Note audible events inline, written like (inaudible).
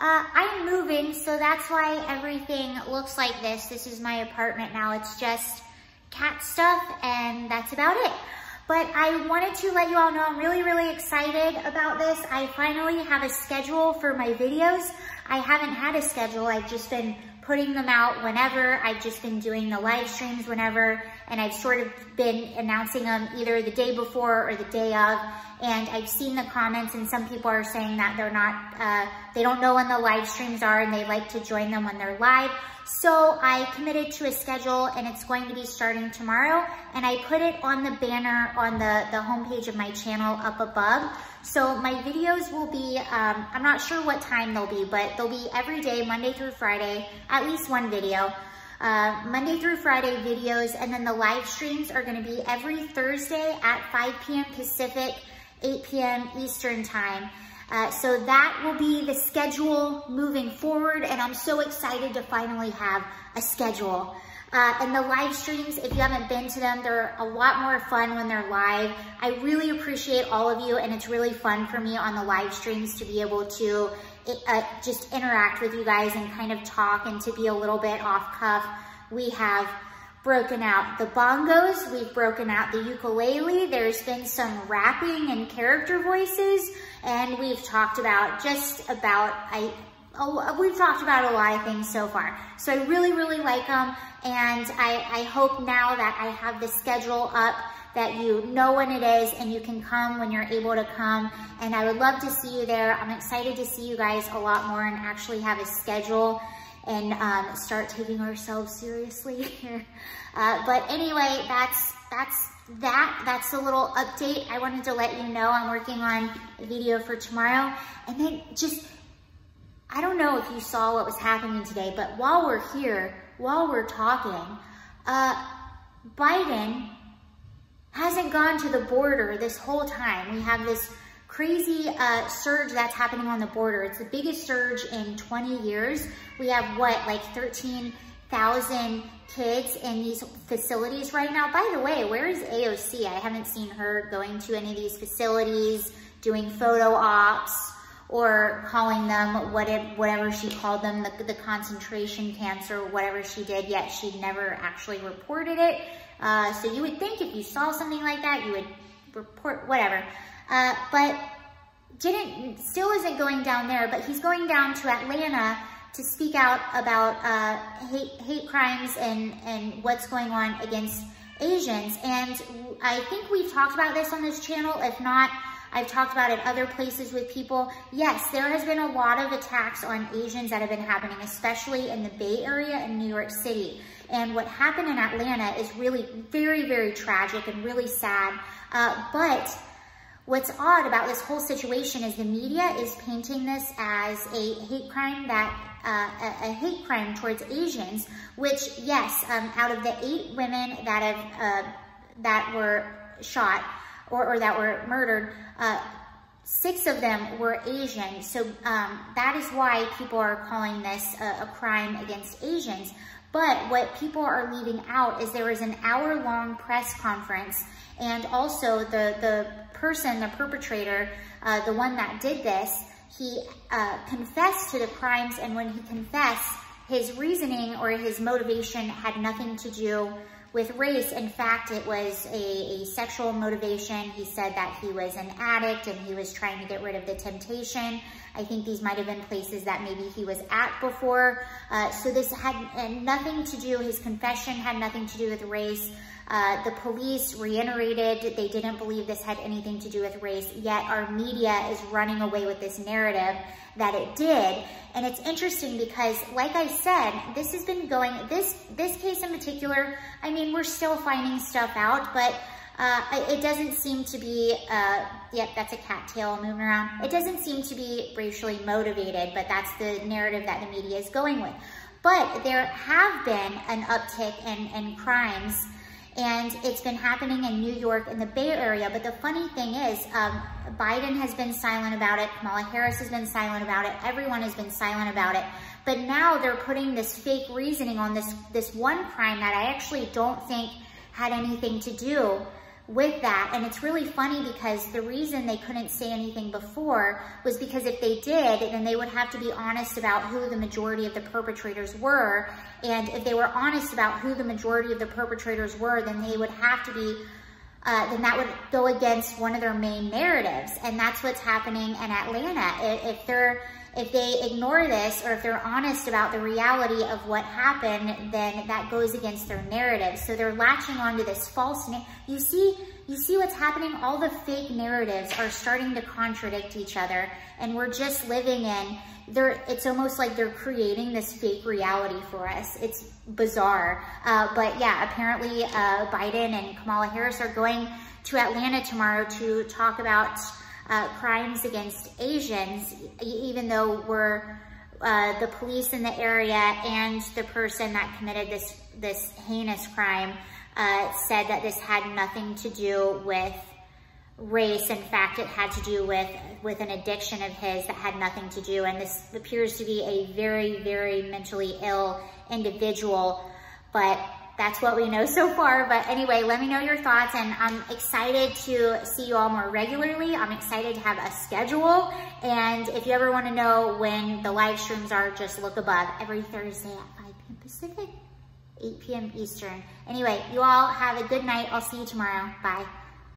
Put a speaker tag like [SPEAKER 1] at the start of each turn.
[SPEAKER 1] uh, I'm moving, so that's why everything looks like this. This is my apartment now. It's just cat stuff, and that's about it. But I wanted to let you all know I'm really, really excited about this. I finally have a schedule for my videos. I haven't had a schedule. I've just been putting them out whenever. I've just been doing the live streams whenever, and I've sort of been announcing them either the day before or the day of. And I've seen the comments and some people are saying that they're not, uh, they don't know when the live streams are and they like to join them when they're live. So I committed to a schedule and it's going to be starting tomorrow. And I put it on the banner on the, the homepage of my channel up above. So my videos will be, um, I'm not sure what time they'll be, but they'll be every day, Monday through Friday, at least one video. Uh, Monday through Friday videos, and then the live streams are gonna be every Thursday at 5 p.m. Pacific, 8 p.m. Eastern time. Uh, so that will be the schedule moving forward and I'm so excited to finally have a schedule. Uh, and the live streams, if you haven't been to them, they're a lot more fun when they're live. I really appreciate all of you and it's really fun for me on the live streams to be able to uh, just interact with you guys and kind of talk and to be a little bit off cuff. We have broken out the bongos, we've broken out the ukulele, there's been some rapping and character voices, and we've talked about just about, I, we've talked about a lot of things so far. So I really, really like them, and I, I hope now that I have the schedule up that you know when it is and you can come when you're able to come. And I would love to see you there. I'm excited to see you guys a lot more and actually have a schedule and um, start taking ourselves seriously (laughs) here. Uh, but anyway, that's that's that. That's a little update. I wanted to let you know I'm working on a video for tomorrow. And then just, I don't know if you saw what was happening today, but while we're here, while we're talking, uh, Biden hasn't gone to the border this whole time. We have this crazy uh, surge that's happening on the border. It's the biggest surge in 20 years. We have what, like 13,000 kids in these facilities right now. By the way, where is AOC? I haven't seen her going to any of these facilities, doing photo ops, or calling them what it, whatever she called them, the, the concentration or whatever she did, yet she never actually reported it. Uh, so you would think if you saw something like that, you would report whatever. Uh, but didn't, still isn't going down there, but he's going down to Atlanta to speak out about uh, hate, hate crimes and, and what's going on against Asians. And I think we've talked about this on this channel. If not, I've talked about it other places with people. Yes, there has been a lot of attacks on Asians that have been happening, especially in the Bay Area and New York City. And what happened in Atlanta is really very, very tragic and really sad. Uh, but What's odd about this whole situation is the media is painting this as a hate crime that uh, a, a, hate crime towards Asians, which yes, um, out of the eight women that have uh, that were shot or, or that were murdered, uh, six of them were Asian. So um, that is why people are calling this a, a crime against Asians. But what people are leaving out is there was an hour-long press conference and also the, the person, the perpetrator, uh, the one that did this, he uh, confessed to the crimes and when he confessed, his reasoning or his motivation had nothing to do with race. In fact, it was a, a, sexual motivation. He said that he was an addict and he was trying to get rid of the temptation. I think these might have been places that maybe he was at before. Uh, so this had nothing to do, his confession had nothing to do with race. Uh, the police reiterated they didn't believe this had anything to do with race, yet our media is running away with this narrative that it did. And it's interesting because, like I said, this has been going, this, this case in particular, I mean, we're still finding stuff out, but uh, it doesn't seem to be, uh, yep, that's a cattail moving around. It doesn't seem to be racially motivated, but that's the narrative that the media is going with. But there have been an uptick in, in crimes and it's been happening in New York and the Bay Area. But the funny thing is, um, Biden has been silent about it. Kamala Harris has been silent about it. Everyone has been silent about it. But now they're putting this fake reasoning on this, this one crime that I actually don't think had anything to do with that. And it's really funny because the reason they couldn't say anything before was because if they did, then they would have to be honest about who the majority of the perpetrators were. And if they were honest about who the majority of the perpetrators were, then they would have to be uh, then that would go against one of their main narratives. And that's what's happening in Atlanta. If they're if they ignore this or if they're honest about the reality of what happened, then that goes against their narrative. So they're latching onto this false, you see, you see what's happening? All the fake narratives are starting to contradict each other and we're just living in, they're, it's almost like they're creating this fake reality for us. It's bizarre. Uh, but yeah, apparently uh, Biden and Kamala Harris are going to Atlanta tomorrow to talk about uh, crimes against Asians, even though we're uh, the police in the area and the person that committed this, this heinous crime uh, said that this had nothing to do with race. In fact, it had to do with, with an addiction of his that had nothing to do. And this appears to be a very, very mentally ill individual. But that's what we know so far. But anyway, let me know your thoughts and I'm excited to see you all more regularly. I'm excited to have a schedule. And if you ever wanna know when the live streams are, just look above every Thursday at 5 p.m. Pacific, 8 p.m. Eastern. Anyway, you all have a good night. I'll see you tomorrow. Bye.